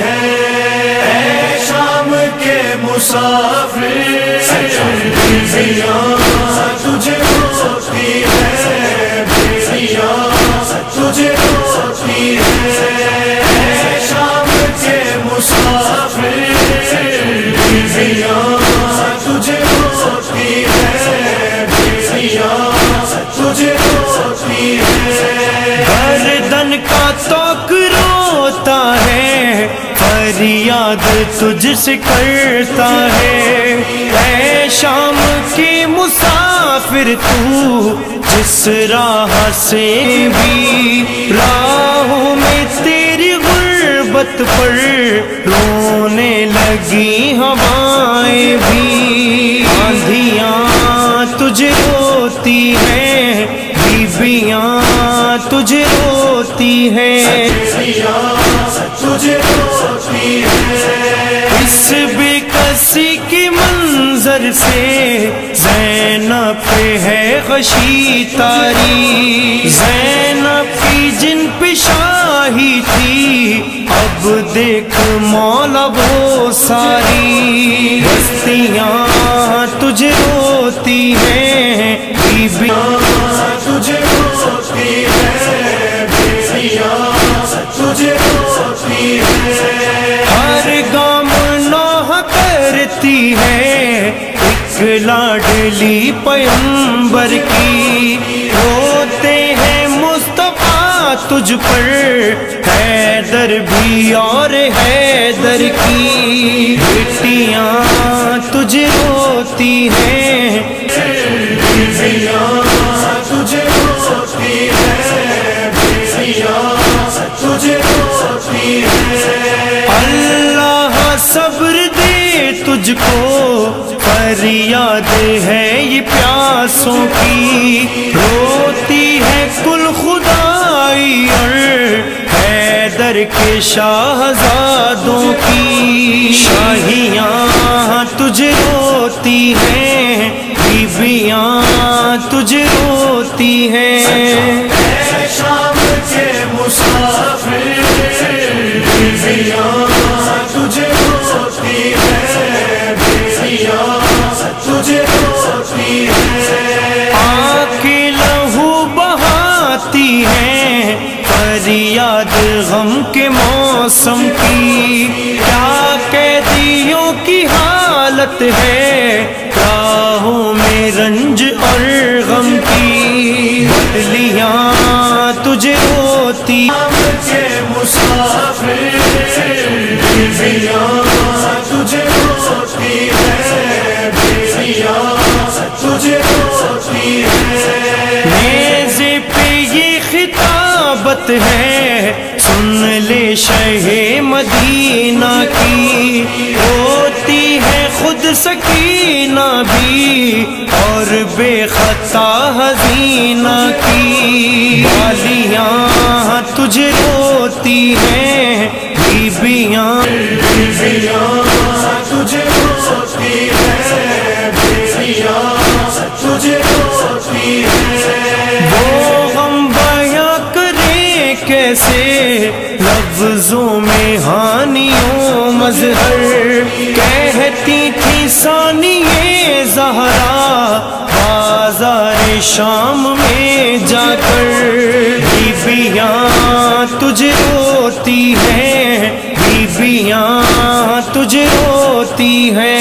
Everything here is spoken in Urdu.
ہے۔ اے شام کے مسافر تجھے روتی ہے تجھے روتی ہے شام کے مسافر تجھے ہے تجھے ہے گردن کا توک فریاد تجھ سے کرتا ہے۔ اے شام کی مسافر تو جس راہ سے بھی راہوں میں تیری غربت پر رونے لگی ہوائیں بھی۔ آندھیاں تجھے روتی ہیں بیبیاں تجھے روتی ہیں۔ ہے اس بے کسی کی منظر سے زینب پہ ہے غشی تاری زینب کی جن پہ شاہی تھی، اب دیکھ مولا وہ ساری۔ بستیاں تجھے روتی ہیں، بیبیاں ہر گام نوح کرتی ہے، ایک لاڈلی پیمبر کی۔ روتے ہیں مصطفیٰ تجھ پر، حیدر بھی اور حیدر کی۔ بیٹیاں تجھ روتی ہیں۔ بیڑیاں تجھے روتی ہے بیڑیاں تجھے اللہ صبر دے تجھ کو فریاد ہے یہ پیاسوں کی۔ روتی ہے کل خدائی اور حیدر کے شاہزادوں کی۔ غم کے موسم کی۔ کیا قیدیوں کی حالت ہے؟ راہوں میں رنج دعوت ہے۔ سن لے شہ مدینہ کی۔ ہوتی ہے خود سکینہ بھی اور بے خطا حزینہ کی۔ والیاں، تجھے روتی ہیں۔ لفظوں میں ہانیوں، مظہر کہتی تھی ثانی زہرا، بازار شام میں جا کر بیبیاں تجھ روتی ہیں، بیبیاں تجھ روتی ہیں۔